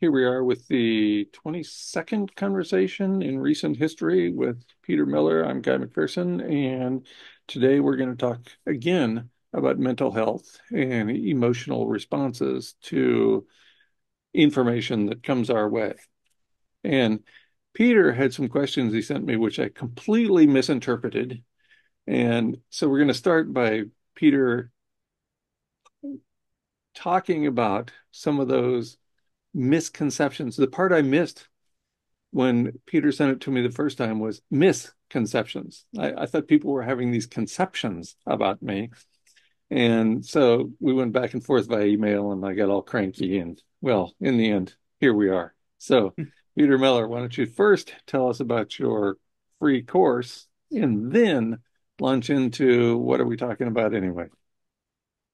here we are with the 22nd conversation in recent history with Peter Miller. I'm Guy McPherson, and today we're going to talk again about mental health and emotional responses to information that comes our way. And Peter had some questions he sent me, which I completely misinterpreted. And so we're going to start by Peter talking about some of those misconceptions. The part I missed when Peter sent it to me the first time was misconceptions. I, I thought people were having these conceptions about me. And so we went back and forth by email and I got all cranky. And well, in the end, here we are. So, Peter Miller, why don't you first tell us about your free course and then launch into what are we talking about anyway?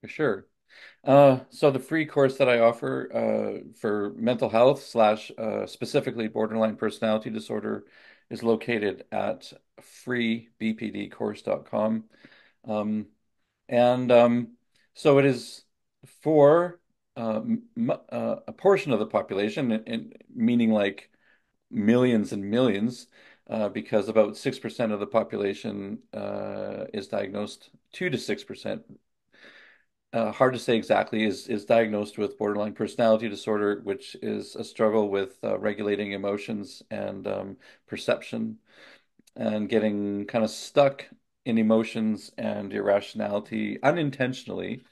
For sure. Uh, so the free course that I offer uh, for mental health slash uh, specifically borderline personality disorder is located at freebpdcourse.com. Um, and um, so it is for uh, uh, a portion of the population, meaning like millions and millions, uh, because about 6% of the population is diagnosed, 2 to 6%, uh, hard to say exactly, is, is diagnosed with borderline personality disorder, which is a struggle with uh, regulating emotions and um, perception and getting kind of stuck in emotions and irrationality unintentionally,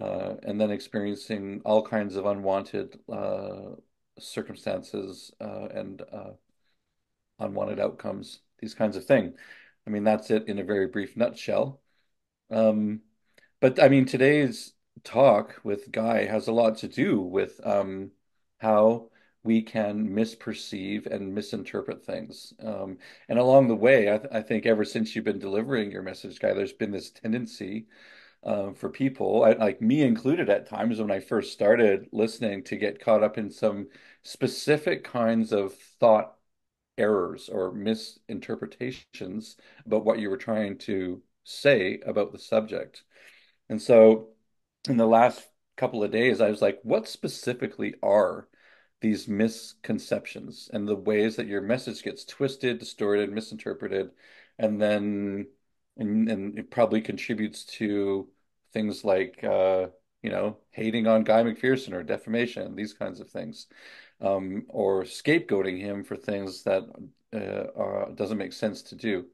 uh, and then experiencing all kinds of unwanted uh, circumstances uh, and uh, unwanted outcomes, these kinds of thing. I mean, that's it in a very brief nutshell. Um, but I mean, today's talk with Guy has a lot to do with um, how we can misperceive and misinterpret things. Um, and along the way, I, th I, think ever since you've been delivering your message, Guy, there's been this tendency uh, for people, I, like me included at times when I first started listening, to get caught up in some specific kinds of thought errors or misinterpretations about what you were trying to say about the subject. And so in the last couple of days, I was like, what specifically are these misconceptions and the ways that your message gets twisted, distorted, misinterpreted, and then and, and it probably contributes to things like uh, you know hating on Guy McPherson or defamation, these kinds of things, um, or scapegoating him for things that uh, doesn't make sense to do.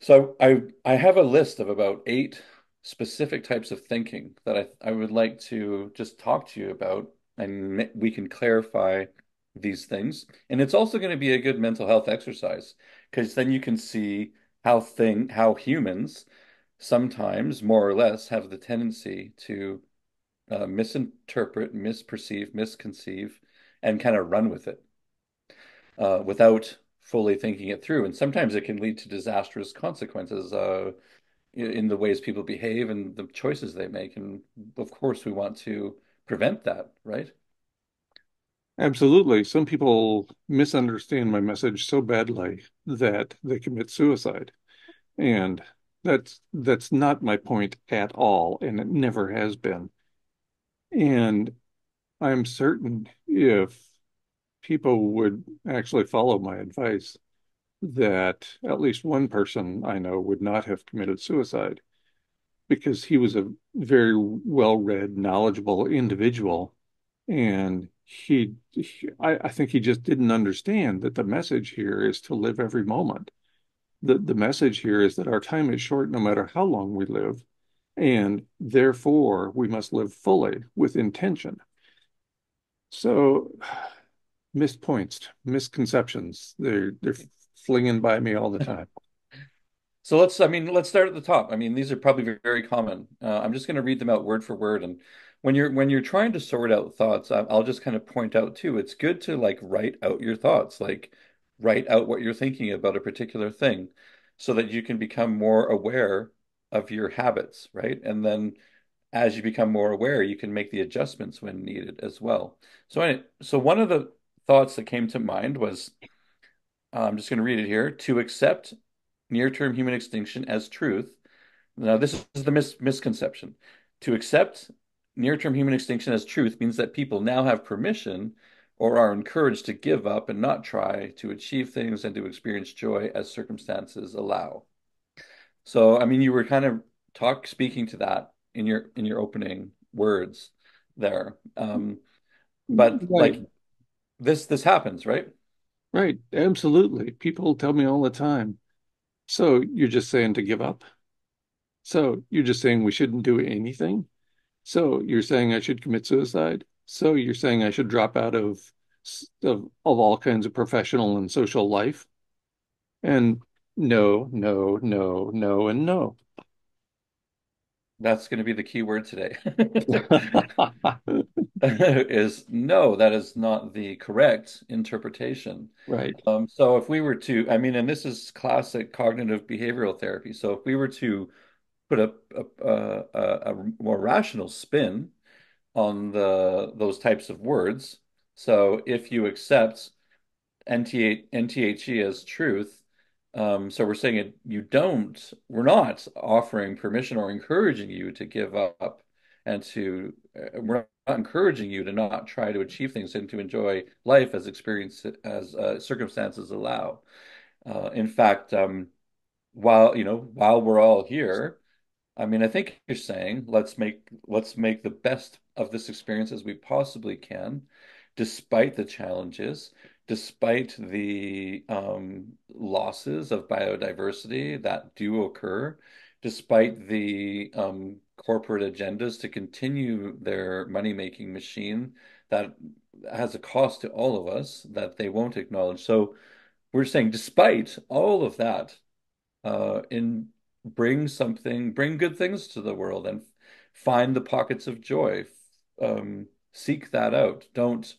So I I have a list of about eight specific types of thinking that I I would like to just talk to you about and we can clarify these things. And it's also going to be a good mental health exercise because then you can see how thing how humans sometimes more or less have the tendency to uh, misinterpret, misperceive, misconceive, and kind of run with it uh, without fully thinking it through. And sometimes it can lead to disastrous consequences uh, in the ways people behave and the choices they make. And of course, we want to prevent that, right? Absolutely. Some people misunderstand my message so badly that they commit suicide. And that's that's not my point at all, and it never has been. And I'm certain if people would actually follow my advice, that at least one person I know would not have committed suicide because he was a very well-read, knowledgeable individual. And he, he I, I think he just didn't understand that the message here is to live every moment. The, the message here is that our time is short no matter how long we live, and therefore we must live fully with intention. So, missed points, misconceptions, they're, they're flinging by me all the time. So let's, I mean, let's start at the top. I mean, these are probably very, common. Uh, I'm just going to read them out word for word. And when you're when you're trying to sort out thoughts, I'll just kind of point out too. It's good to like write out your thoughts, like write out what you're thinking about a particular thing, so that you can become more aware of your habits, right? And then as you become more aware, you can make the adjustments when needed as well. So, so one of the thoughts that came to mind was, I'm just going to read it here: to accept near-term human extinction as truth. Now, this is the mis misconception. To accept near-term human extinction as truth means that people now have permission or are encouraged to give up and not try to achieve things and to experience joy as circumstances allow. So, I mean, you were kind of talk speaking to that in your in your opening words there. Um, but Right, like this this happens, right? Right, absolutely. People tell me all the time. So you're just saying to give up? So you're just saying we shouldn't do anything? So you're saying I should commit suicide? So you're saying I should drop out of of, of all kinds of professional and social life? And no, no, no, no, and no. That's going to be the key word today. Is no, that is not the correct interpretation. Right. Um, so if we were to, I mean, and this is classic cognitive behavioral therapy. So if we were to put a, a, a, a more rational spin on the those types of words, so if you accept NTH, NTHE as truth. Um, so we're saying it, you don't, we're not offering permission or encouraging you to give up and to, uh, we're not encouraging you to not try to achieve things and to enjoy life as experience as uh, circumstances allow. Uh, in fact, um, while, you know, while we're all here, I mean, I think you're saying let's make let's make the best of this experience as we possibly can, despite the challenges, despite the um, losses of biodiversity that do occur, despite the um, corporate agendas to continue their money-making machine that has a cost to all of us that they won't acknowledge. So we're saying, despite all of that, uh, in bring something, bring good things to the world and find the pockets of joy. Um, seek that out. Don't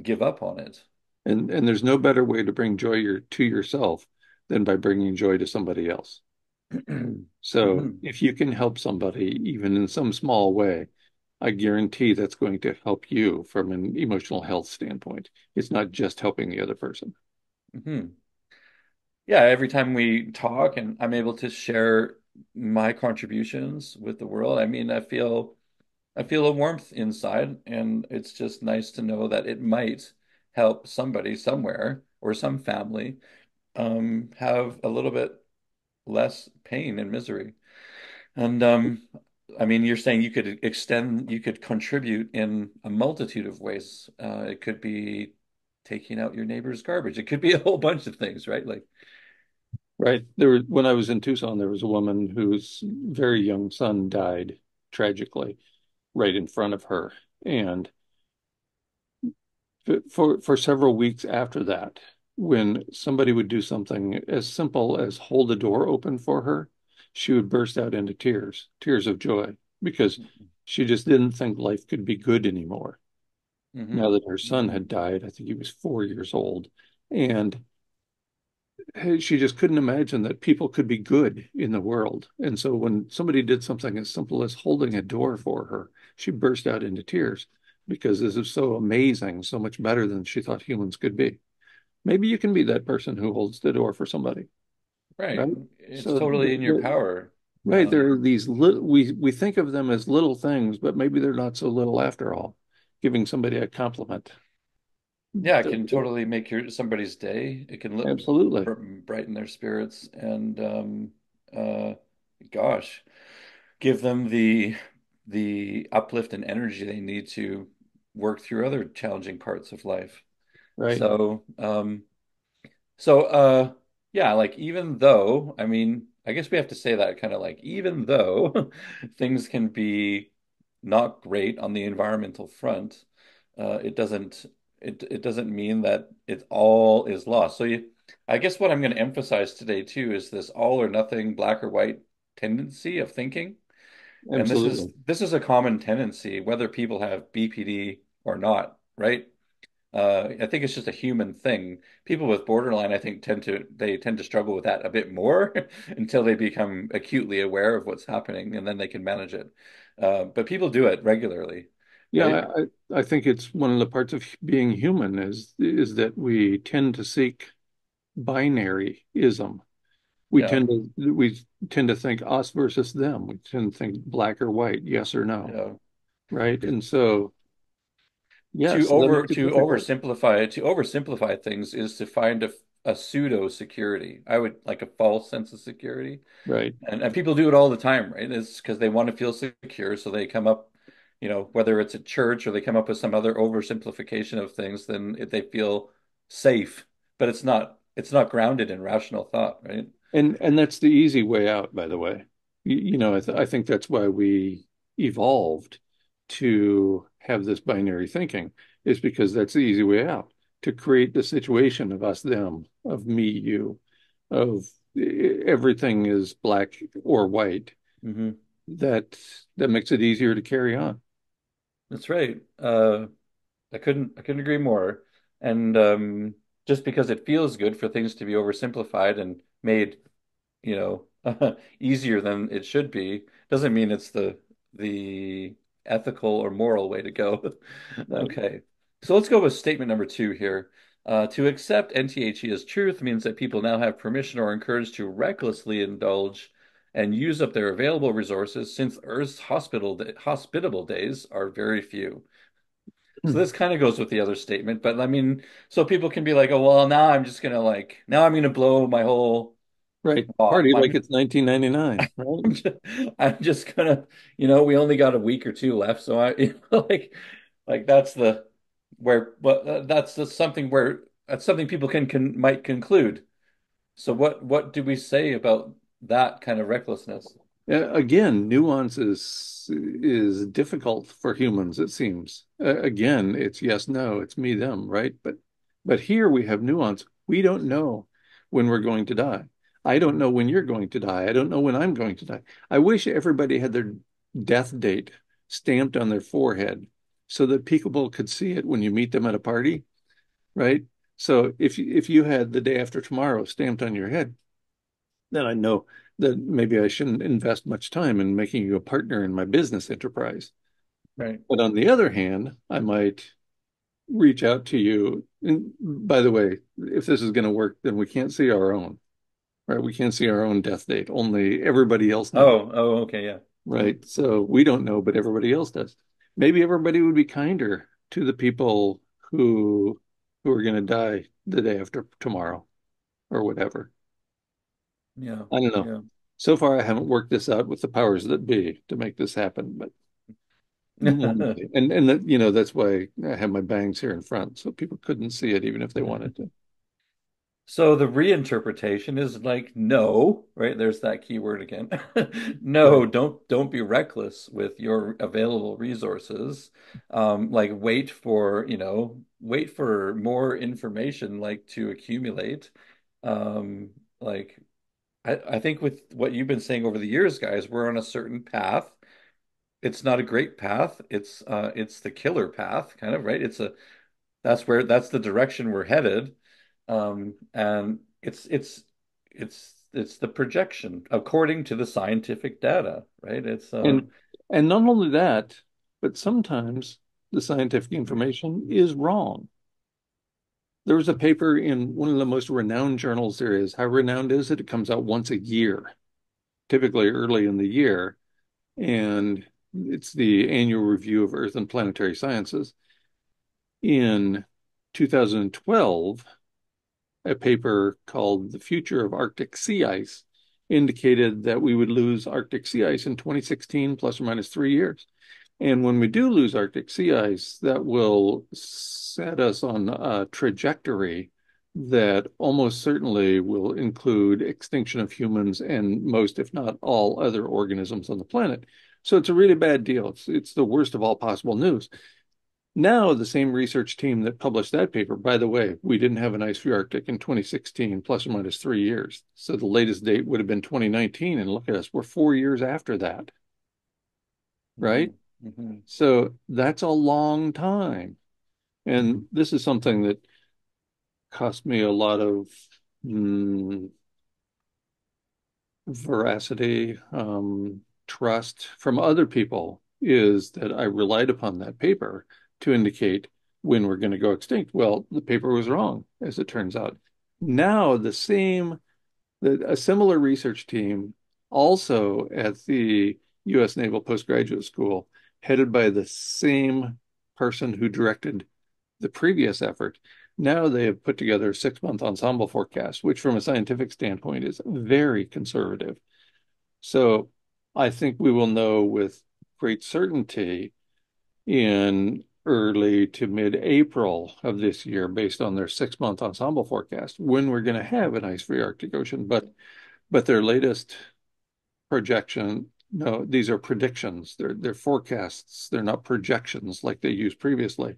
give up on it. And and there's no better way to bring joy your, to yourself than by bringing joy to somebody else. So Mhm. if you can help somebody, even in some small way, I guarantee that's going to help you from an emotional health standpoint. It's not just helping the other person. Mhm. Yeah, every time we talk and I'm able to share my contributions with the world, I mean, I feel I feel a warmth inside, and it's just nice to know that it might help somebody somewhere or some family um, have a little bit less pain and misery. And um, I mean, you're saying you could extend, you could contribute in a multitude of ways. Uh, it could be taking out your neighbor's garbage. It could be a whole bunch of things, right? Like, Right. There was, when I was in Tucson, there was a woman whose very young son died tragically right in front of her. And for for several weeks after that, when somebody would do something as simple as hold the door open for her, she would burst out into tears, tears of joy, because she just didn't think life could be good anymore. Now hmm that her son had died, I think he was four years old, and she just couldn't imagine that people could be good in the world. And so when somebody did something as simple as holding a door for her, she burst out into tears because this is so amazing, so much better than she thought humans could be. Maybe you can be that person who holds the door for somebody, right. right? It's So, totally in your power. right, Um, there are these little, we, we think of them as little things, but maybe they're not so little after all. Giving somebody a compliment. yeah, it can totally make your somebody's day. It can Absolutely. brighten their spirits and um, uh, gosh, give them the the uplift and energy they need to work through other challenging parts of life. Right. So, um, so uh, yeah, like even though, I mean, I guess we have to say that kind of like even though things can be not great on the environmental front, uh, it doesn't it it doesn't mean that it all is lost. So you, I guess what I'm going to emphasize today too is this all or nothing, black or white tendency of thinking. And this is this is a common tendency, whether people have BPD or not, right? Uh, I think it's just a human thing. People with borderline, I think, tend to they tend to struggle with that a bit more until they become acutely aware of what's happening, and then they can manage it. Uh, but people do it regularly, right? Yeah, I, I think it's one of the parts of being human is is that we tend to seek binaryism. We Yeah, tend to we tend to think us versus them. We tend to think black or white, yes or no, yeah. right? And so Yes, that over to oversimplify to oversimplify things is to find a, a pseudo security. I would like a false sense of security. Right. And and people do it all the time, right? It's because they want to feel secure, so they come up, you know, whether it's a church or they come up with some other oversimplification of things, then it, they feel safe. But it's not it's not grounded in rational thought, right? And and that's the easy way out, by the way. You, you know, I, th I think that's why we evolved to have this binary thinking, is because that's the easy way out, to create the situation of us, them, of me, you, of everything is black or white. hmm That that makes it easier to carry on. That's right. Uh, I couldn't I couldn't agree more. And um, just because it feels good for things to be oversimplified and made, you know, easier than it should be, doesn't mean it's the the ethical or moral way to go. Okay. So let's go with statement number two here. Uh, to accept NTHE as truth means that people now have permission or encouraged to recklessly indulge and use up their available resources since Earth's hospital hospitable days are very few. So this kind of goes with the other statement, but I mean, so people can be like, oh, well, now I'm just gonna like, now I'm gonna blow my whole, Right. uh, Party like I'm, it's 1999, right? I'm just, I'm just gonna, you know, we only got a week or two left, so I, you know, like, like that's the where, but uh, that's the, something where that's something people can can might conclude. So what what do we say about that kind of recklessness? Uh, again, nuance is is difficult for humans, it seems. Uh, again, it's yes, no, it's me, them, right? But but here we have nuance. We don't know when we're going to die. I don't know when you're going to die. I don't know when I'm going to die. I wish everybody had their death date stamped on their forehead so that people could see it when you meet them at a party, right? So if you, if you had the day after tomorrow stamped on your head, then I know that maybe I shouldn't invest much time in making you a partner in my business enterprise. Right. But on the other hand, I might reach out to you. And by the way, if this is going to work, then we can't see our own, right? We can't see our own death date. Only everybody else knows, Oh, oh, okay, yeah. Right? So we don't know, but everybody else does. Maybe everybody would be kinder to the people who who are going to die the day after tomorrow or whatever. Yeah, I don't know. yeah. So far, I haven't worked this out with the powers that be to make this happen, but. And and that, you know, that's why I have my bangs here in front, so people couldn't see it even if they wanted to. So the reinterpretation is like no, right? There's that keyword again. Right. No, don't don't be reckless with your available resources. Um, like wait for, you know, wait for more information like to accumulate. Um, like I, I think with what you've been saying over the years, guys, we're on a certain path. It's not a great path. It's uh it's the killer path, kind of, right? It's a that's where that's the direction we're headed. Um, and it's it's it's it's the projection according to the scientific data, right? It's um And and not only that, but sometimes the scientific information is wrong. There was a paper in one of the most renowned journals there is. How renowned is it? It comes out once a year, typically early in the year, and it's the annual review of Earth and Planetary Sciences. In 2012, a paper called The Future of Arctic Sea Ice indicated that we would lose Arctic sea ice in 2016, plus or minus three years. And when we do lose Arctic sea ice, that will set us on a trajectory that almost certainly will include extinction of humans and most, if not all, other organisms on the planet. So it's a really bad deal. It's it's the worst of all possible news. Now, the same research team that published that paper, by the way, we didn't have an ice-free Arctic in 2016, plus or minus three years. So the latest date would have been 2019. And look at us, we're four years after that, right? mhm, mhm, So that's a long time. And this is something that cost me a lot of mm, veracity, um, trust from other people, is that I relied upon that paper to indicate when we're going to go extinct. Well, the paper was wrong, as it turns out. Now, the same, the, a similar research team, also at the U.S. Naval Postgraduate School, headed by the same person who directed the previous effort. Now they have put together a six month ensemble forecast, which from a scientific standpoint is very conservative. So I think we will know with great certainty in early to mid-April of this year, based on their six-month ensemble forecast, when we're going to have an ice-free Arctic Ocean. But but their latest projection, no, these are predictions. They're they're forecasts. They're not projections like they used previously.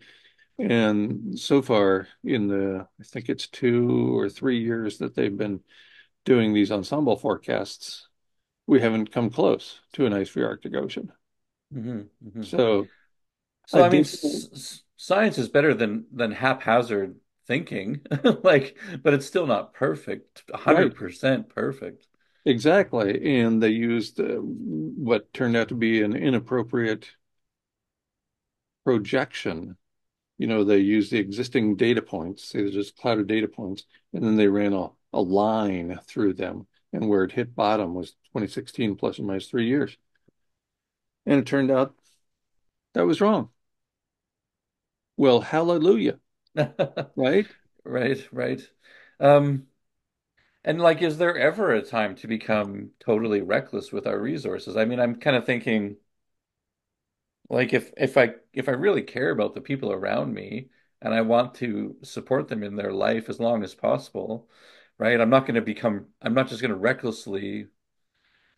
And so far, in the I think it's two or three years that they've been doing these ensemble forecasts, we haven't come close to an ice-free Arctic Ocean. hmm hmm So So I I mean, s science is better than than haphazard thinking, like, but it's still not perfect, right. 100% perfect. Exactly. And they used uh, what turned out to be an inappropriate projection. You know, they used the existing data points, they just cloud of data points, and then they ran a, a line through them. And where it hit bottom was 2016 plus or minus three years. And it turned out that was wrong. Well, hallelujah, right? Right, right. Um, and like, is there ever a time to become totally reckless with our resources? I mean, I'm kind of thinking. Like if if I if I really care about the people around me and I want to support them in their life as long as possible, right? I'm not going to become I'm not just going to recklessly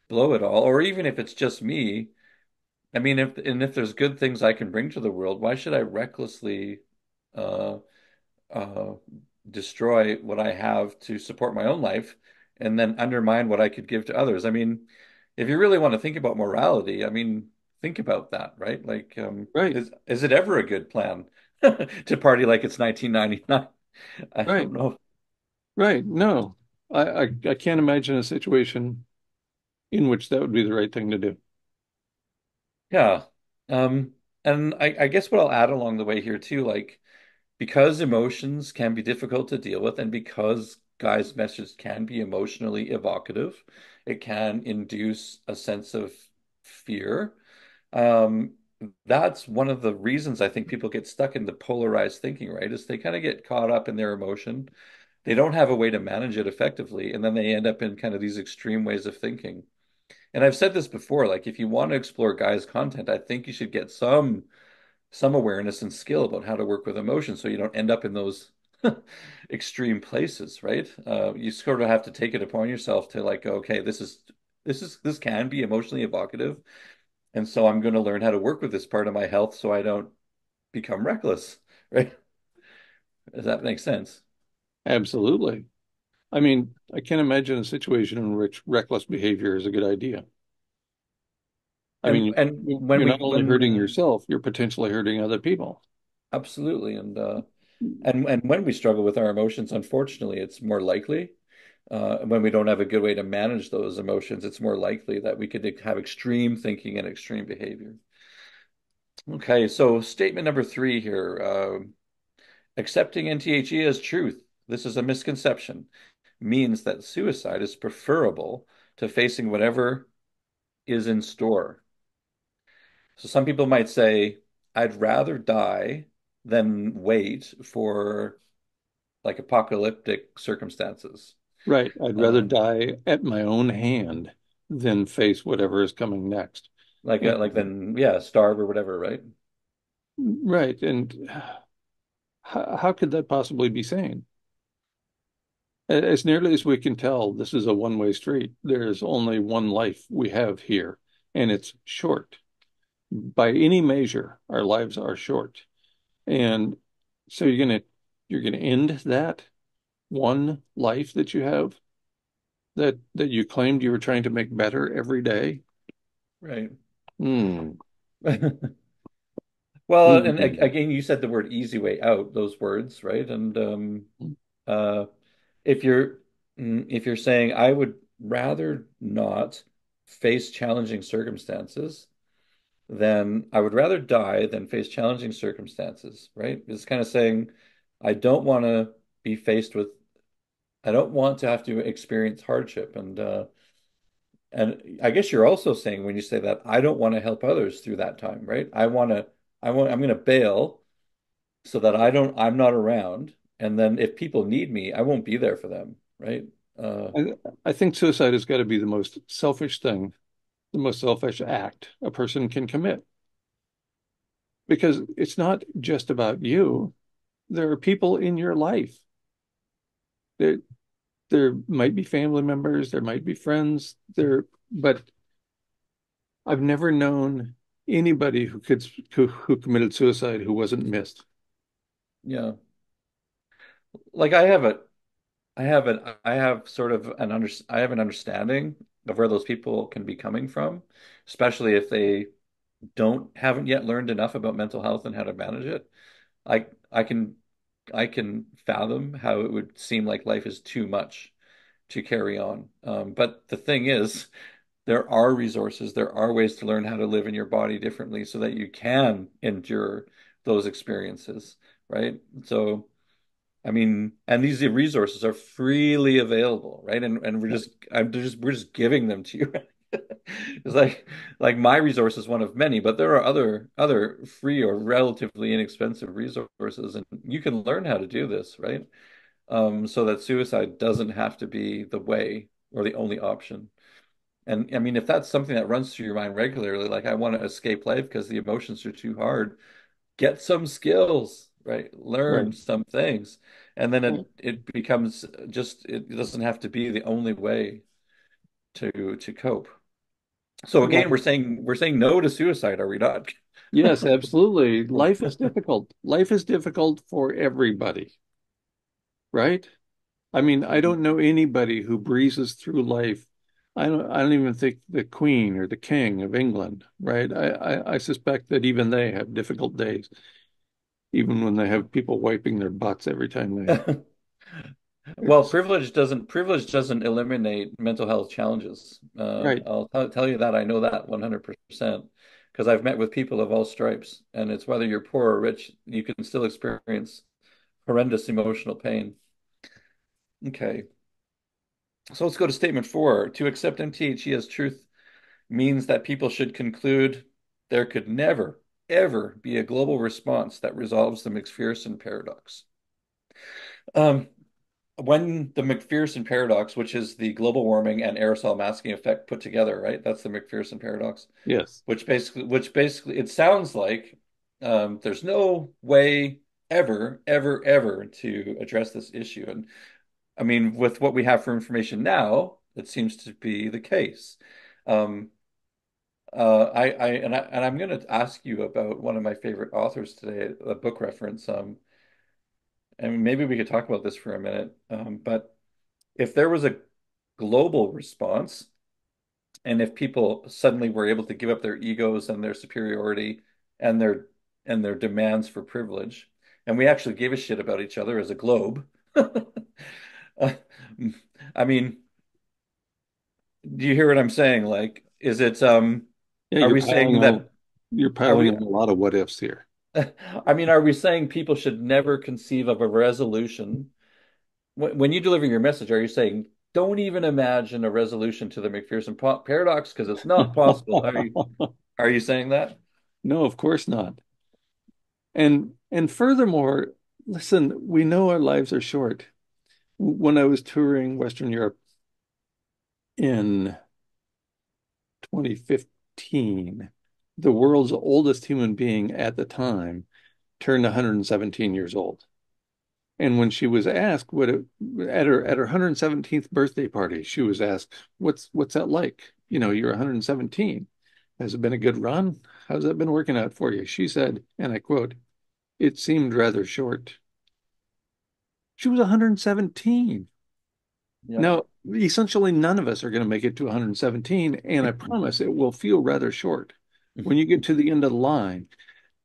blow it all, or even if it's just me. I mean, if and if there's good things I can bring to the world, why should I recklessly uh uh, destroy what I have to support my own life and then undermine what I could give to others. I mean, if you really want to think about morality, I mean, think about that, right? Like, um, Right, is is it ever a good plan to party like it's 1999? I right, don't know. right. No, I, I, I can't imagine a situation in which that would be the right thing to do. Yeah. Um, and I, I guess what I'll add along the way here too, like because emotions can be difficult to deal with, and because Guy's messages can be emotionally evocative, it can induce a sense of fear. Um, that's one of the reasons I think people get stuck in the polarized thinking, right? Is they kind of get caught up in their emotion. They don't have a way to manage it effectively, and then they end up in kind of these extreme ways of thinking. And I've said this before, like if you want to explore Guy's content, I think you should get some some awareness and skill about how to work with emotion so you don't end up in those extreme places, right? Uh, you sort of have to take it upon yourself to like, okay, this is this is this can be emotionally evocative, and so I'm going to learn how to work with this part of my health so I don't become reckless, right? Does that make sense? Absolutely. I mean, I can't imagine a situation in which reckless behavior is a good idea. I And mean, and when you're not we only hurting yourself, you're potentially hurting other people. absolutely and uh and and when we struggle with our emotions, unfortunately, it's more likely uh, when we don't have a good way to manage those emotions, it's more likely that we could have extreme thinking and extreme behavior. Okay, so statement number three here, uh, accepting NTHE as truth. This is a misconception, means that suicide is preferable to facing whatever is in store. So some people might say, I'd rather die than wait for like apocalyptic circumstances. Right. I'd rather Um, die at my own hand than face whatever is coming next. like uh, like then yeah, starve or whatever, right? right. And how, how could that possibly be sane? As nearly as we can tell, this is a one-way street. There's only one life we have here, and it's short. By any measure, our lives are short. And so you're gonna you're gonna end that one life that you have that that you claimed you were trying to make better every day. Right. Hmm. Well, and a- Hmm. again, you said the word easy way out, those words, right? And um uh if you're mm, if you're saying I would rather not face challenging circumstances, then I would rather die than face challenging circumstances, right? It's kind of saying I don't want to be faced with I don't want to have to experience hardship and uh And I guess you're also saying when you say that, I don't want to help others through that time, right? I want to I want I'm going to bail so that I don't I'm not around. And then if people need me, I won't be there for them, right? Uh, I, I think suicide has got to be the most selfish thing, the most selfish act a person can commit because it's not just about you. There are people in your life. There, there might be family members, there might be friends, there, but I've never known anybody who could who, who committed suicide who wasn't missed. yeah. Like I have a I have an I have sort of an under I have an understanding of where those people can be coming from, especially if they don't haven't yet learned enough about mental health and how to manage it. I I can I can fathom how it would seem like life is too much to carry on. Um, but the thing is, there are resources, there are ways to learn how to live in your body differently so that you can endure those experiences, right? So I mean, and these resources are freely available, right? And and we're just I'm just we're just giving them to you. It's like like my resource is one of many, but there are other other free or relatively inexpensive resources, and you can learn how to do this, right? Um, so that suicide doesn't have to be the way or the only option. And I mean, if that's something that runs through your mind regularly, like I want to escape life because the emotions are too hard, get some skills, right? Right. Learn some things. And then Right. it it becomes just it doesn't have to be the only way to to cope. So again, we're saying we're saying no to suicide, are we not? yes, absolutely. Life is difficult. Life is difficult for everybody, right? I mean, I don't know anybody who breezes through life. I don't, I don't even think the Queen or the King of England, right? I, I, I suspect that even they have difficult days, even when they have people wiping their butts every time they. Well, privilege doesn't privilege doesn't eliminate mental health challenges. Uh, Right. I'll t tell you that I know that 100% because I've met with people of all stripes, and it's whether you're poor or rich, you can still experience horrendous emotional pain. Okay, so let's go to statement four. To accept NTHE as truth means that people should conclude there could never, ever be a global response that resolves the McPherson paradox. Um, when the McPherson paradox, which is the global warming and aerosol masking effect put together, right? That's the McPherson paradox, Yes. which basically, which basically, it sounds like um, there's no way ever, ever, ever to address this issue. And I mean, with what we have for information now, it seems to be the case. Um, uh, I, I, and I, and I'm going to ask you about one of my favorite authors today, a book reference. Um, and maybe we could talk about this for a minute. Um, but if there was a global response, and if people suddenly were able to give up their egos and their superiority and their and their demands for privilege, and we actually gave a shit about each other as a globe, uh, I mean, do you hear what I'm saying? Like, is it um, Yeah, are you're we saying on that you're are piling we on a lot of what ifs here. I mean, are we saying people should never conceive of a resolution when, when you deliver your message, are you saying don't even imagine a resolution to the McPherson paradox because it's not possible? Are you are you saying that? No, of course not. And and furthermore, listen, we know our lives are short. When I was touring Western Europe in 2015, the world's oldest human being at the time turned 117 years old. And when she was asked what it, at her at her 117th birthday party, she was asked, "What's what's that like? You know, you're 117. Has it been a good run? How's that been working out for you?" She said, and I quote, "It seemed rather short." She was 117. Yep. Now, essentially, none of us are going to make it to 117, and I promise it will feel rather short. When you get to the end of the line,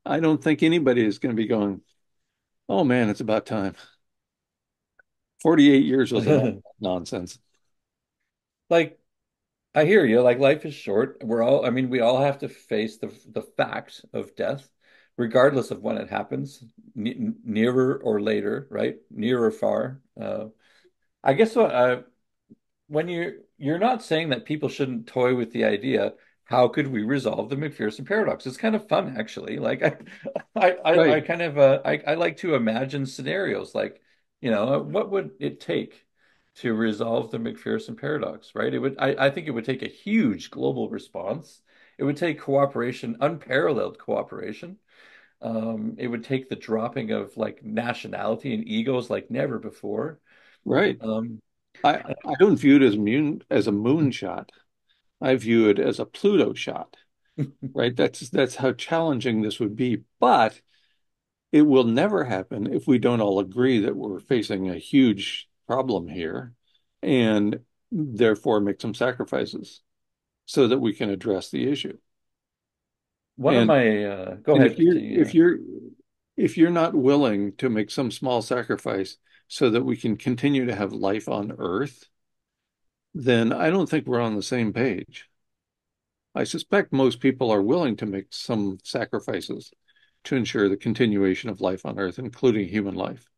I don't think anybody is going to be going, "Oh man, it's about time." 48 years was nonsense. Like I hear you. Like life is short. We're all, I mean, we all have to face the the fact of death, regardless of when it happens, n nearer or later, right? Near or far. Uh, I guess what uh, when you you're not saying that people shouldn't toy with the idea, how could we resolve the McPherson paradox? It's kind of fun, actually. Like I, I, I, I kind of, uh, I, I like to imagine scenarios like, you know, what would it take to resolve the McPherson paradox, right? It would, I, I think it would take a huge global response. It would take cooperation, unparalleled cooperation. Um, it would take the dropping of like nationality and egos like never before. Right. Um, I I don't view it as moon as a moonshot. I view it as a Pluto shot, right? That's that's how challenging this would be. But it will never happen if we don't all agree that we're facing a huge problem here and therefore make some sacrifices so that we can address the issue. one of And my, uh, go ahead, if you're if you're if you're not willing to make some small sacrifice so that we can continue to have life on Earth, then I don't think we're on the same page. I suspect most people are willing to make some sacrifices to ensure the continuation of life on Earth, including human life.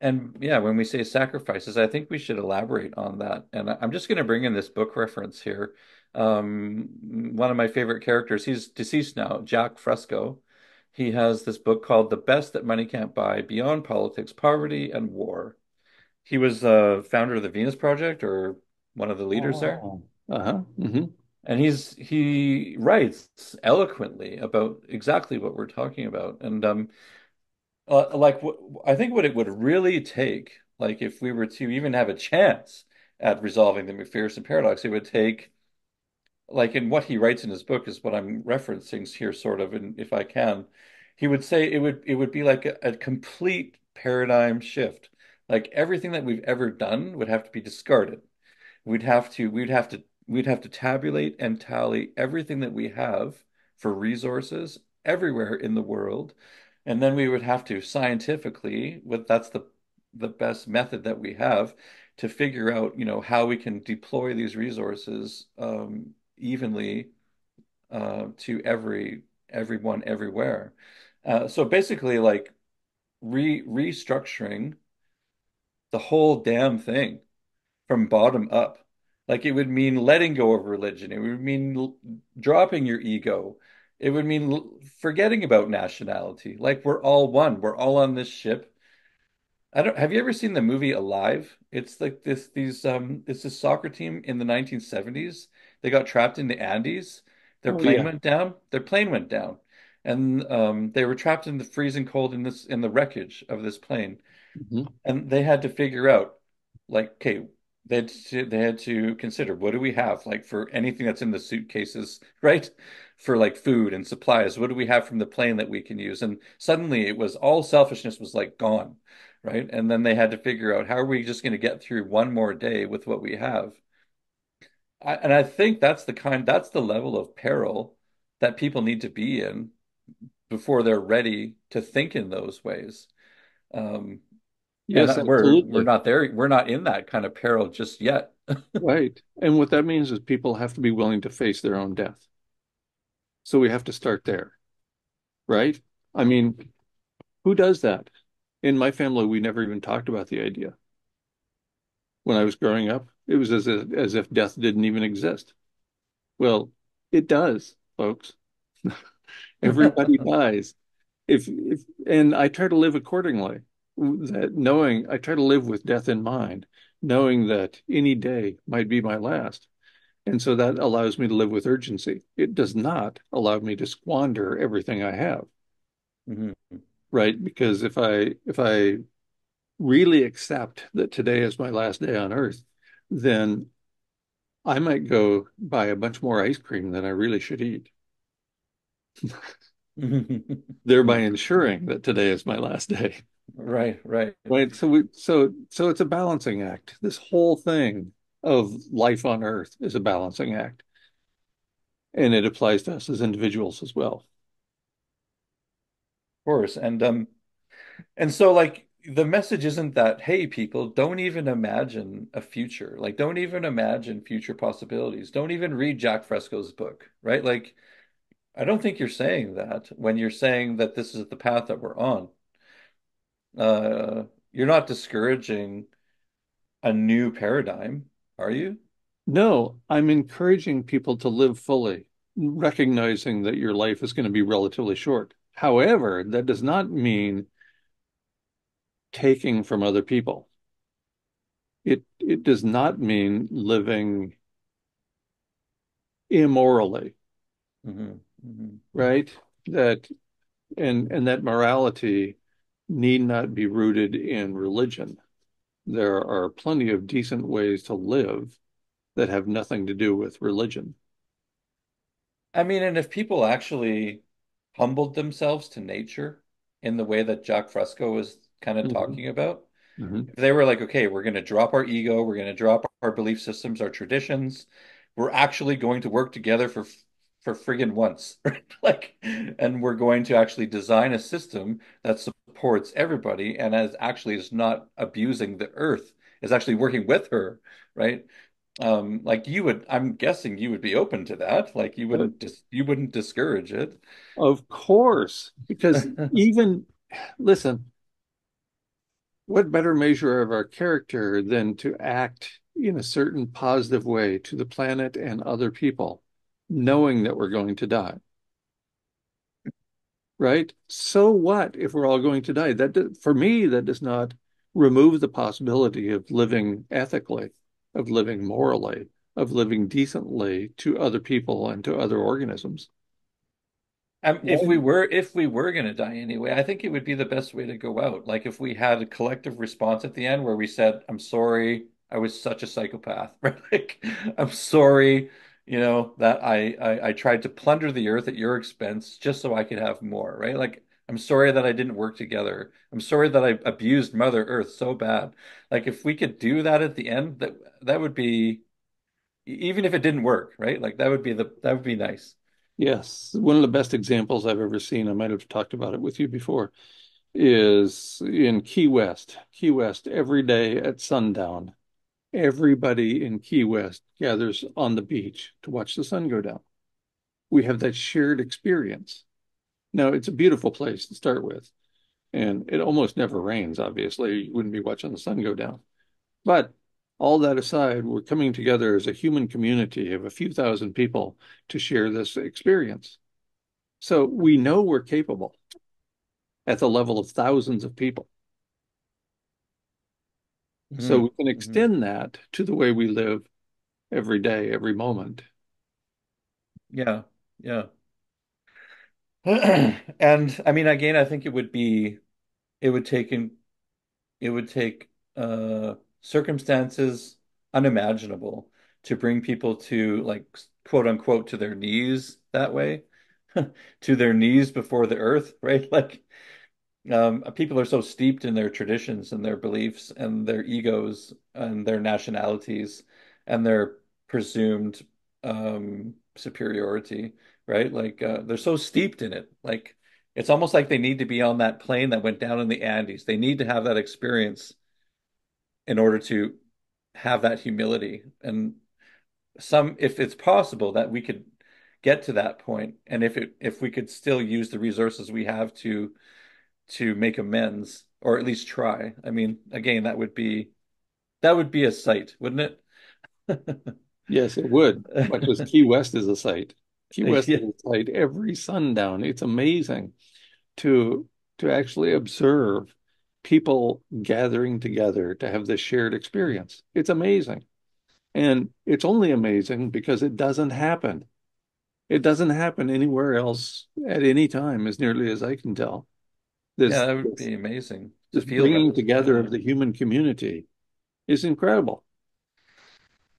And yeah, when we say sacrifices, I think we should elaborate on that. And I'm just going to bring in this book reference here. Um, one of my favorite characters, he's deceased now, Jacque Fresco. He has this book called The Best That Money Can't Buy Beyond Politics, Poverty, and War. He was a founder of the Venus Project or one of the leaders there. Oh. Uh-huh. hmm And he's he writes eloquently about exactly what we're talking about. And um, uh, like what I think what it would really take, like if we were to even have a chance at resolving the McPherson paradox, it would take, like in what he writes in his book is what I'm referencing here, sort of, and if I can, he would say it would it would be like a, a complete paradigm shift. Like everything that we've ever done would have to be discarded. We'd have to we'd have to we'd have to tabulate and tally everything that we have for resources everywhere in the world. And then we would have to scientifically, what that's the the best method that we have to figure out, you know, how we can deploy these resources um, evenly uh, to every everyone everywhere. Uh, so basically, like re restructuring the whole damn thing from bottom up. Like it would mean letting go of religion. It would mean dropping your ego. It would mean forgetting about nationality. Like we're all one. We're all on this ship. I don't, have you ever seen the movie Alive? It's like this, these, um, it's this soccer team in the 1970s. They got trapped in the Andes. Their Oh plane yeah. went down. Their plane went down. And um, they were trapped in the freezing cold in this, in the wreckage of this plane hmm and they had to figure out like okay they had to, they had to consider what do we have like for anything that's in the suitcases right for like food and supplies what do we have from the plane that we can use and suddenly it was all selfishness was like gone right and then they had to figure out how are we just going to get through one more day with what we have I, and I think that's the kind that's the level of peril that people need to be in before they're ready to think in those ways um, Yes, we're we're not there. We're not in that kind of peril just yet. Right. And what that means is people have to be willing to face their own death. So we have to start there, right? I mean, who does that? In my family, we never even talked about the idea. When I was growing up, it was as if, as if death didn't even exist. Well, it does, folks. Everybody dies. If, if, and I try to live accordingly, that knowing I try to live with death in mind, knowing that any day might be my last. And so that allows me to live with urgency. It does not allow me to squander everything I have, Mhm. right? Because if I if I really accept that today is my last day on earth, then I might go buy a bunch more ice cream than I really should eat, thereby ensuring that today is my last day. Right, right. Right. So we so so it's a balancing act. This whole thing of life on earth is a balancing act. And it applies to us as individuals as well. Of course. And um and so like the message isn't that, hey, people, don't even imagine a future. Like don't even imagine future possibilities. Don't even read Jacque Fresco's book, right? Like I don't think you're saying that when you're saying that this is the path that we're on. Uh you're not discouraging a new paradigm, are you? No, I'm encouraging people to live fully, recognizing that your life is going to be relatively short. However, that does not mean taking from other people. It it does not mean living immorally, hmm hmm right? That and and that morality need not be rooted in religion. There are plenty of decent ways to live that have nothing to do with religion. I mean, and if people actually humbled themselves to nature in the way that Jacque Fresco was kind of hmm talking about, hmm if they were like, okay, we're going to drop our ego, we're going to drop our belief systems, our traditions, we're actually going to work together for for friggin' once, right? Like, and we're going to actually design a system that supports everybody and as actually is not abusing the earth, is actually working with her, right? Um, like you would, I'm guessing you would be open to that. Like you wouldn't just you wouldn't discourage it. Of course, because even listen, what better measure of our character than to act in a certain positive way to the planet and other people, knowing that we're going to die, right? So what if we're all going to die? That for me, that does not remove the possibility of living ethically, of living morally, of living decently to other people and to other organisms. Um, if we were if we were going to die anyway, I think it would be the best way to go out. Like if we had a collective response at the end where we said, "I'm sorry, I was such a psychopath," right? Like, I'm sorry, you know, that I, I I tried to plunder the earth at your expense just so I could have more, right? Like, I'm sorry that I didn't work together. I'm sorry that I abused Mother Earth so bad. Like, if we could do that at the end, that that would be even if it didn't work, right? Like that would be the that would be nice. Yes, one of the best examples I've ever seen, I might have talked about it with you before, is in Key West. Key West, every day at sundown, everybody in Key West gathers on the beach to watch the sun go down. We have that shared experience. Now, it's a beautiful place to start with, and it almost never rains, obviously. You wouldn't be watching the sun go down. But all that aside, we're coming together as a human community of a few thousand people to share this experience. So we know we're capable at the level of thousands of people. So we can hmm extend that to the way we live every day, every moment. Yeah, yeah. And I mean, again, I think it would be it would take in it would take uh circumstances unimaginable to bring people to like quote unquote to their knees that way, to their knees before the earth, right? Like Um, people are so steeped in their traditions and their beliefs and their egos and their nationalities and their presumed um, superiority, right? Like uh, they're so steeped in it. Like it's almost like they need to be on that plane that went down in the Andes. They need to have that experience in order to have that humility. And some, if it's possible that we could get to that point, and if it if we could still use the resources we have to to make amends or at least try. I mean, again, that would be that would be a sight, wouldn't it? Yes, it would, as Key West is a sight. Key West Yeah, is a sight every sundown. It's amazing to to actually observe people gathering together to have this shared experience. It's amazing. And it's only amazing because it doesn't happen. It doesn't happen anywhere else at any time, as nearly as I can tell. yeah, that would this, be amazing this bringing that. together Yeah, of the human community is incredible.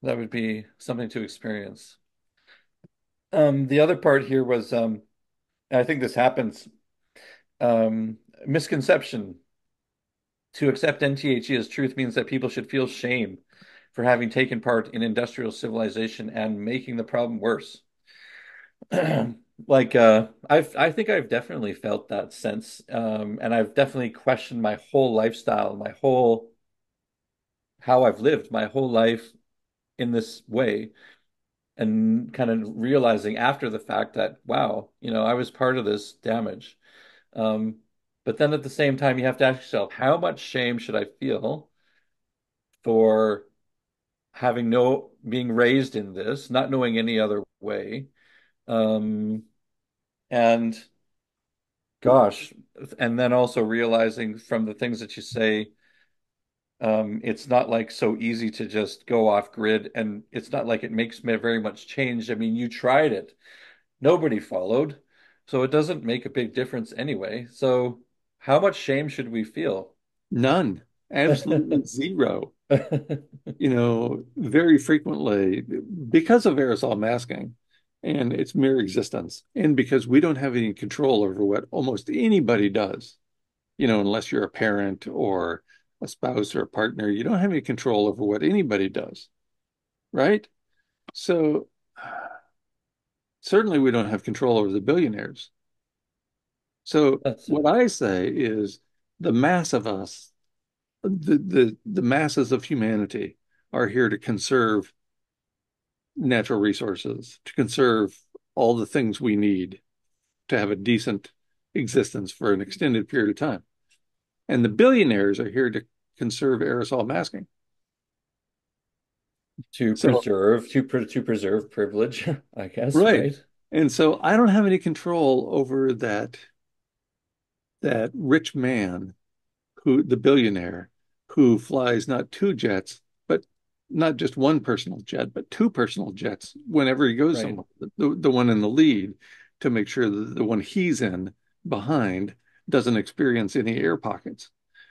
that would be something to experience. Um, the other part here was, um, I think this happens, um, misconception. To accept NTHE as truth means that people should feel shame for having taken part in industrial civilization and making the problem worse. Like uh I've I think I've definitely felt that sense. Um and I've definitely questioned my whole lifestyle, my whole how I've lived my whole life in this way and kind of realizing after the fact that wow, you know, I was part of this damage. Um but then at the same time you have to ask yourself, how much shame should I feel for having no being raised in this, not knowing any other way. Um, and gosh, and then also realizing from the things that you say, um, it's not like so easy to just go off grid, and it's not like it makes me very much change. I mean, you tried it, nobody followed, so it doesn't make a big difference anyway. So, how much shame should we feel? None, absolutely zero. You know, very frequently because of aerosol masking and its mere existence, and because we don't have any control over what almost anybody does, you know, unless you're a parent or a spouse or a partner, you don't have any control over what anybody does, right? So certainly we don't have control over the billionaires. So That's what. I say is the mass of us, the the the masses of humanity are here to conserve natural resources, to conserve all the things we need to have a decent existence for an extended period of time. And the billionaires are here to conserve aerosol masking. To So, preserve, to pre to preserve privilege, I guess, right. right? And so I don't have any control over that that rich man who the billionaire who flies not two jets, but not just one personal jet, but two personal jets whenever he goes Right. somewhere, the, the one in the lead to make sure that the one he's in behind doesn't experience any air pockets.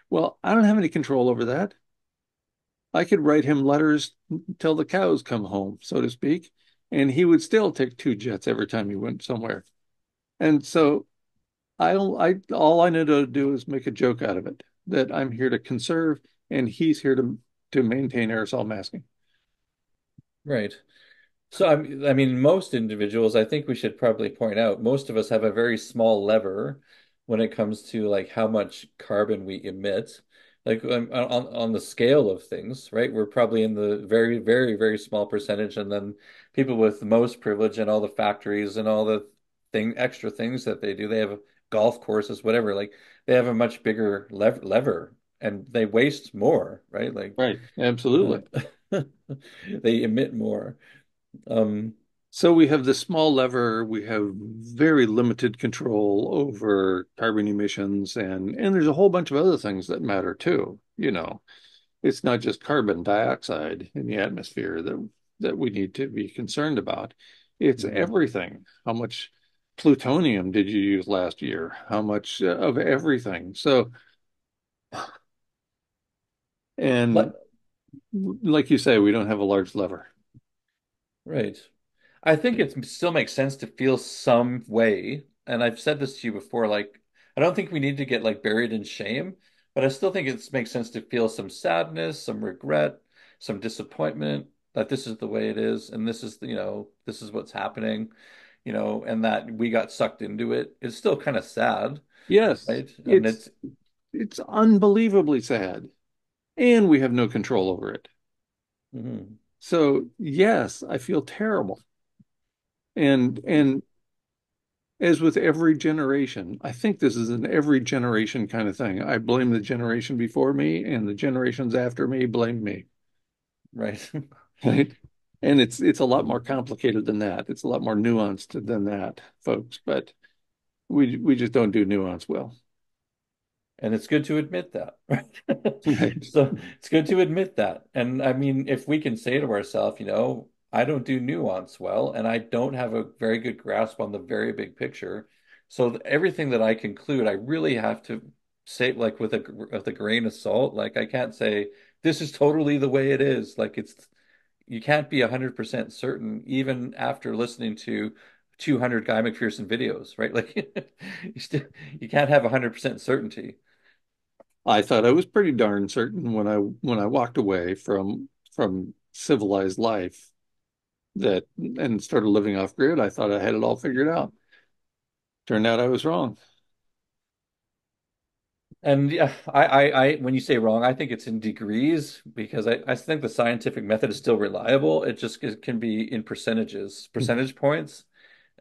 Well, I don't have any control over that. I could write him letters till the cows come home, so to speak, and he would still take two jets every time he went somewhere. And so I don't, I all I know to do is make a joke out of it that I'm here to conserve and he's here to to maintain aerosol masking. Right. So I I mean, most individuals, I think we should probably point out, most of us have a very small lever when it comes to like how much carbon we emit. Like um, on on the scale of things, right? We're probably in the very, very, very small percentage, and then people with the most privilege and all the factories and all the thing extra things that they do, they have golf courses, whatever. Like they have a much bigger lev lever, and they waste more, right? Like Right. uh, Absolutely. they emit more. Um, So we have the small lever, we have very limited control over carbon emissions and and there's a whole bunch of other things that matter too, you know. It's not just carbon dioxide in the atmosphere that that we need to be concerned about. It's mhm. everything. How much plutonium did you use last year? How much uh, of everything? So, and Let, like you say, we don't have a large lever. right. I think it still makes sense to feel some way, and I've said this to you before, like I don't think we need to get like buried in shame, but I still think it makes sense to feel some sadness, some regret, some disappointment that this is the way it is, and this is, you know, this is what's happening, you know, and that we got sucked into it. It's still kind of sad, Yes, right? And it's it's it's unbelievably sad, and we have no control over it. mhm, So, yes, I feel terrible. And and as with every generation, I think this is an every generation kind of thing. I blame the generation before me, and the generations after me blame me, right. right? And it's it's a lot more complicated than that. It's a lot more nuanced than that, folks. But we we just don't do nuance well. And it's good to admit that, right? So it's good to admit that. And I mean, if we can say to ourselves, you know, I don't do nuance well, and I don't have a very good grasp on the very big picture. So everything that I conclude, I really have to say like with a with a grain of salt. Like I can't say this is totally the way it is. Like it's you can't be 100% certain even after listening to 200 Guy McPherson videos, right? Like you still you can't have 100% certainty. I thought I was pretty darn certain when I when I walked away from from civilized life that and started living off grid, I thought I had it all figured out. Turned out I was wrong. And yeah, I, I, I, when you say wrong, I think it's in degrees because I, I think the scientific method is still reliable. It just it can be in percentages, percentage points.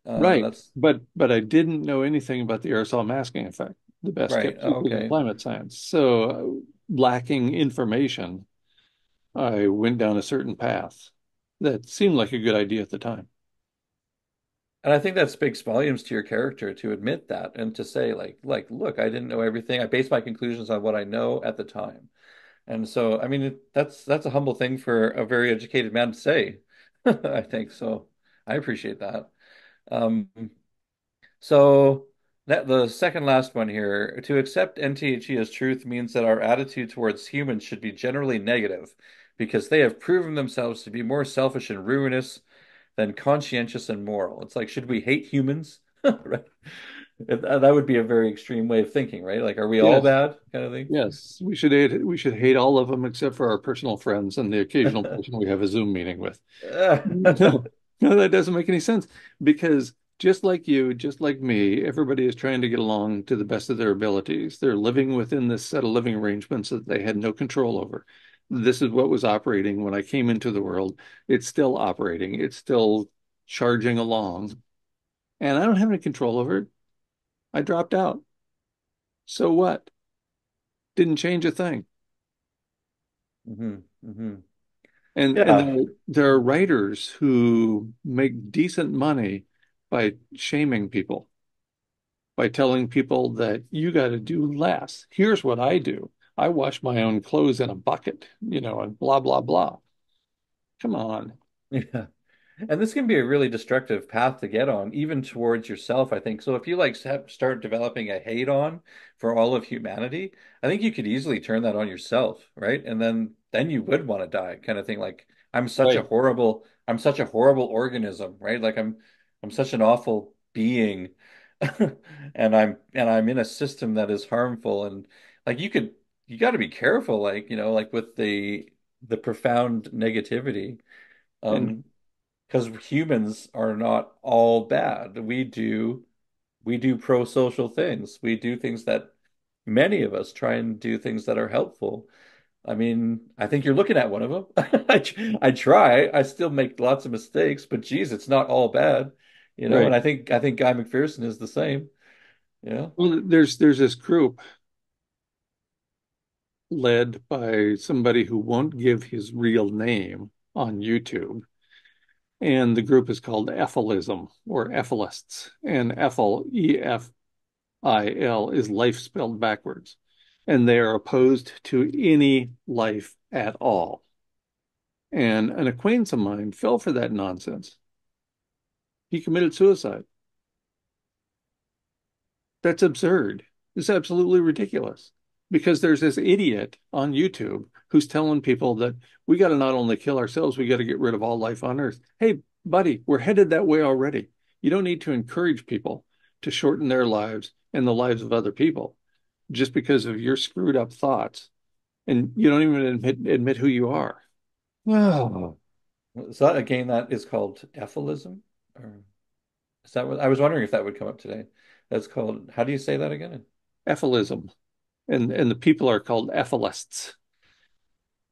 Uh, Right. that's But but I didn't know anything about the aerosol masking effect, the best right. kept secret in okay. climate science. So uh, lacking information I went down a certain path that seemed like a good idea at the time. And I think that speaks volumes to your character to admit that and to say like like look, I didn't know everything. I based my conclusions on what I know at the time. And so, I mean, that's that's a humble thing for a very educated man to say, I think. So I appreciate that. Um, so that the second last one here, to accept NTHE as truth means that our attitude towards humans should be generally negative because they have proven themselves to be more selfish and ruinous than conscientious and moral. It's like, should we hate humans? Right? Uh, that would be a very extreme way of thinking, right? Like, are we all bad kind of thing? yes, we should hate we should hate all of them except for our personal friends and the occasional person we have a Zoom meeting with. No, no, that doesn't make any sense because just like you, just like me, everybody is trying to get along to the best of their abilities. They're living within this set of living arrangements that they had no control over. This is what was operating when I came into the world. It's still operating. It's still charging along, and I don't have any control over it. I dropped out. So what? Didn't change a thing. Mm-hmm. Mm-hmm. And and Yeah. there, there are writers who make decent money by shaming people, by telling people that you got to do less. Here's what I do. I wash my own clothes in a bucket, you know, and blah, blah, blah. Come on. Yeah. And this can be a really destructive path to get on, even towards yourself, I think. So if you like start developing a hate on for all of humanity, I think you could easily turn that on yourself, right? And then then you would want to die, kind of thing. Like I'm such a horrible, I'm such a horrible organism, right? Like I'm I'm such an awful being, and I'm and I'm in a system that is harmful. And like you could, you got to be careful, like you know, like with the the profound negativity. Um, because humans are not all bad. We do we do pro-social things. We do things that many of us try and do things that are helpful. I mean, I think you're looking at one of them. I, I try. I still make lots of mistakes, but geez, it's not all bad, you know. And. I think I think Guy McPherson is the same, yeah. Well, there's there's this group led by somebody who won't give his real name on YouTube. And the group is called Efilism or Efilists. And Efil, E F I L, is life spelled backwards. And they are opposed to any life at all. And an acquaintance of mine fell for that nonsense. He committed suicide. That's absurd. It's absolutely ridiculous because there's this idiot on YouTube who's telling people that we got to not only kill ourselves, we got to get rid of all life on Earth. Hey, buddy, we're headed that way already. You don't need to encourage people to shorten their lives and the lives of other people just because of your screwed up thoughts. And you don't even admit, admit who you are. Oh, So that, again, that is called efilism, or is that what I was wondering if that would come up today? That's called, how do you say that again? efilism. And, and the people are called efilists.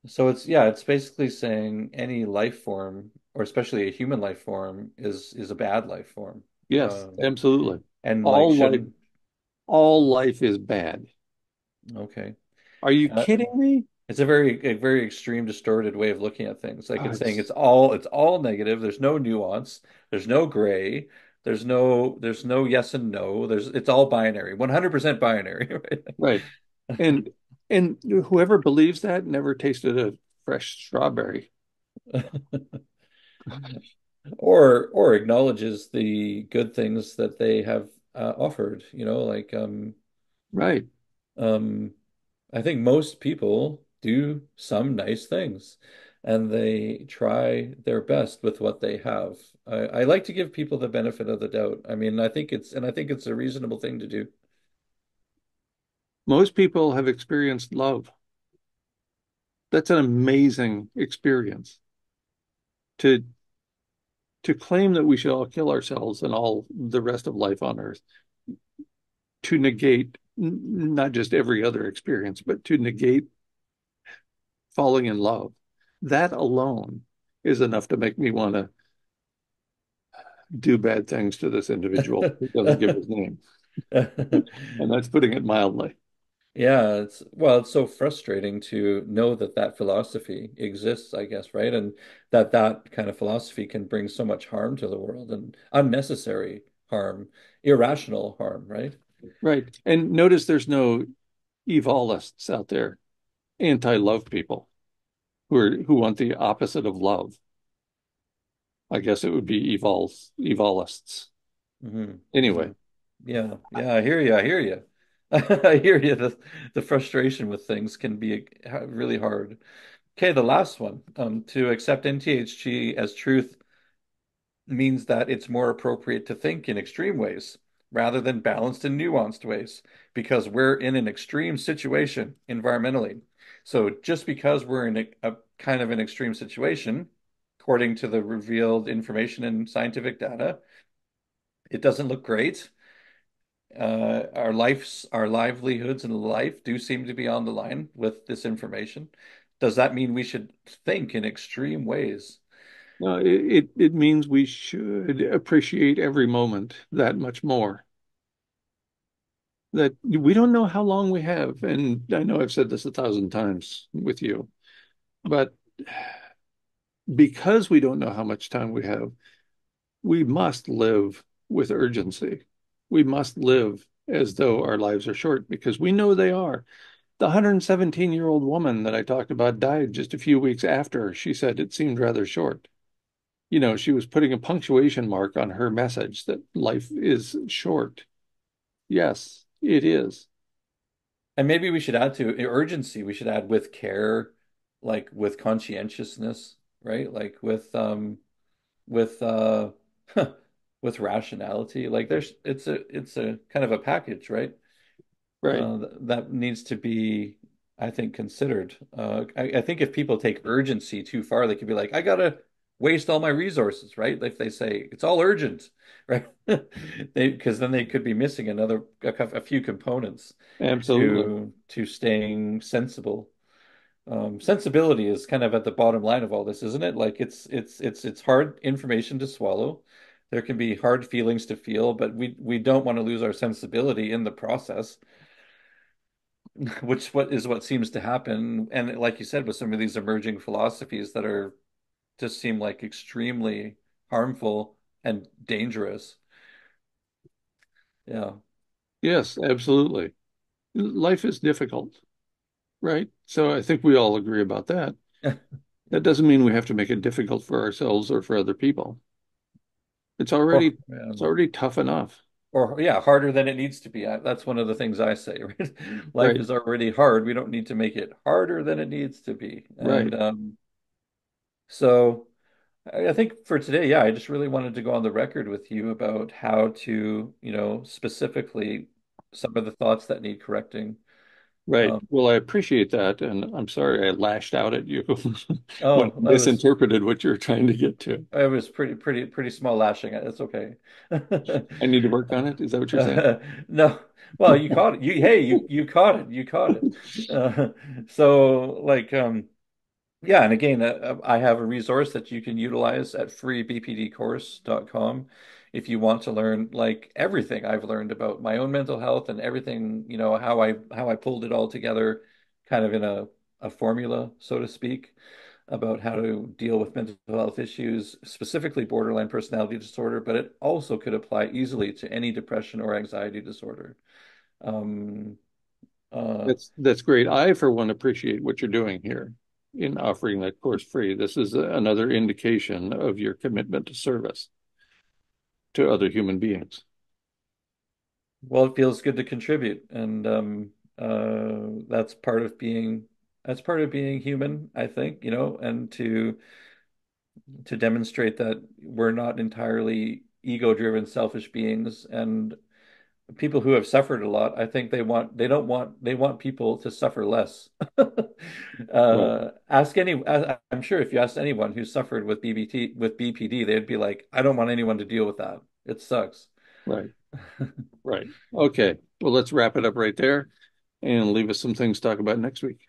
So it's yeah, it's basically saying any life form, or especially a human life form, is is a bad life form. Yes, Um, absolutely. and like All life, shouldn't all life is bad. okay. Are you Uh, kidding me? it's a very a very extreme, distorted way of looking at things. Like Oh, it's saying it's it's all it's all negative. There's no nuance. There's no gray. There's no there's no yes and no. There's it's all binary, 100% binary, right. right. And and whoever believes that never tasted a fresh strawberry. Or or acknowledges the good things that they have uh, offered, you know, like um Right. Um, I think most people do some nice things and they try their best with what they have. I, I like to give people the benefit of the doubt. I mean, I think it's, and I think it's a reasonable thing to do. Most people have experienced love. That's an amazing experience. To to claim that we should all kill ourselves and all the rest of life on Earth, to negate not just every other experience, but to negate falling in love, that alone is enough to make me want to do bad things to this individual who doesn't give his name. And that's putting it mildly. Yeah, it's well, it's so frustrating to know that that philosophy exists, I guess, right? And that that kind of philosophy can bring so much harm to the world and unnecessary harm, irrational harm, right? Right. And notice there's no evolists out there, anti-love people who are who want the opposite of love. I guess it would be evol evolists. hmm hmm Anyway, Yeah, yeah, I hear you. I hear you. I hear you. The the frustration with things can be really hard. Okay, the last one. Um, to accept NTHE as truth means that it's more appropriate to think in extreme ways rather than balanced and nuanced ways because we're in an extreme situation environmentally. So just because we're in a, a kind of an extreme situation, according to the revealed information and scientific data, it doesn't look great. Uh, our lives, our livelihoods and life do seem to be on the line with this information. Does that mean we should think in extreme ways? no, it, it it means we should appreciate every moment that much more. That we don't know how long we have, and I know I've said this a thousand times with you, but because we don't know how much time we have, we must live with urgency. We must live as though our lives are short because we know they are. The 117 year old woman that I talked about died just a few weeks after she said it seemed rather short. You know, she was putting a punctuation mark on her message that life is short. Yes, it is. And maybe we should add to urgency, we should add with care, like with conscientiousness, right? Like with um with uh with rationality. Like there's it's a it's a kind of a package, right? Right. Uh that needs to be, I think, considered. Uh I, I think if people take urgency too far, they could be like, I gotta waste all my resources, right? If they say it's all urgent, right? They because then they could be missing another a, a few components Absolutely. to to staying sensible. Um, sensibility is kind of at the bottom line of all this, isn't it? Like it's it's it's it's hard information to swallow. There can be hard feelings to feel, but we we don't want to lose our sensibility in the process, which what is what seems to happen. And like you said, with some of these emerging philosophies that are just seem like extremely harmful and dangerous. Yeah. Yes, absolutely. Life is difficult, right? So I think we all agree about that. That doesn't mean we have to make it difficult for ourselves or for other people. It's Or already it's already tough enough. or yeah, harder than it needs to be. I, that's one of the things I say, right? Life Right, is already hard. We don't need to make it harder than it needs to be. And right, um, so I think for today, yeah, I just really wanted to go on the record with you about how to, you know, specifically some of the thoughts that need correcting. Right. Um, Well, I appreciate that, and I'm sorry I lashed out at you when I oh, I was misinterpreted what you were trying to get to. I was pretty pretty pretty small lashing. It's okay. I need to work on it. Is that what you're saying? Uh, no, well, you caught it. You hey, you you caught it. You caught it. Uh, so like um yeah, and again, uh, I have a resource that you can utilize at freebpdcourse.com if you want to learn like everything I've learned about my own mental health and everything, you know, how I how I pulled it all together kind of in a a formula, so to speak about how to deal with mental health issues, specifically borderline personality disorder, but it also could apply easily to any depression or anxiety disorder. Um, uh, That's that's great. I, for one, appreciate what you're doing here in offering that course free. This is another indication of your commitment to service to other human beings. well, it feels good to contribute, and um, uh, that's part of being that's part of being human, I think, you know, and to to demonstrate that we're not entirely ego-driven, selfish beings, and people who have suffered a lot, I think they want they don't want they want people to suffer less. Uh, ask any, I'm sure if you asked anyone who suffered with BBT with BPD, they'd be like, I don't want anyone to deal with that. It sucks. right, right. Okay. Well, let's wrap it up right there and leave us some things to talk about next week.